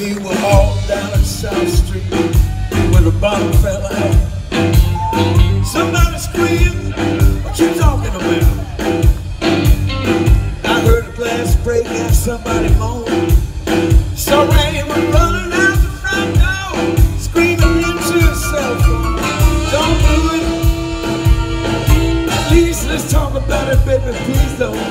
we were all down at South Street when the bottom fell out. Somebody screamed, what you talking about? I heard a glass break and somebody moan. So rain was running out the front door, screaming into herself. Don't do it. Please, let's talk about it, baby, please don't.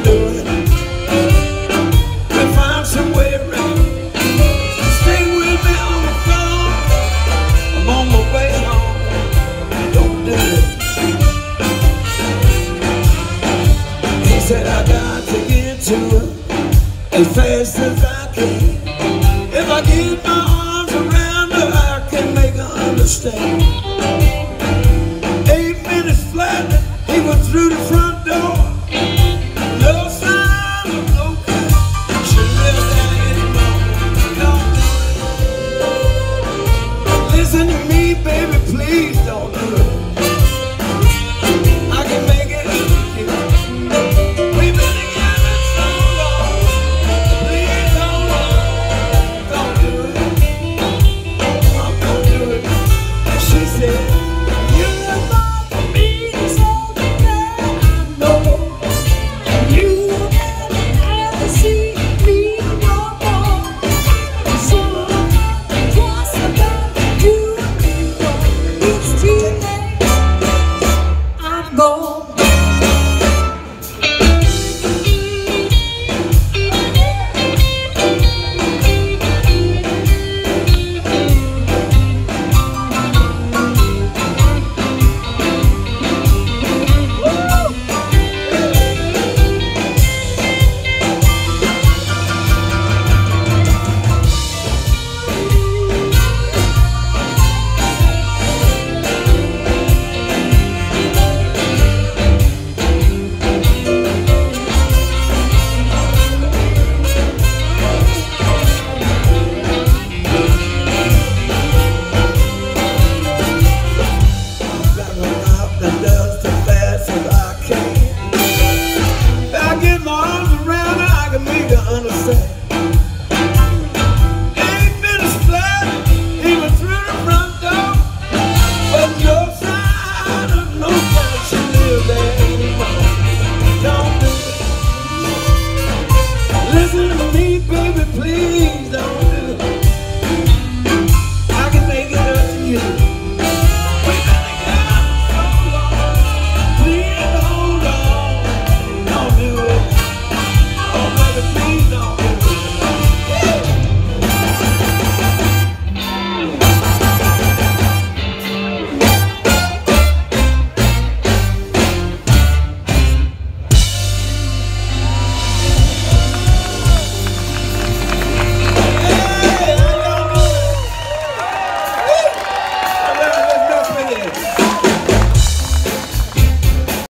Her as fast as I can. If I get my arms around her, I can make her understand.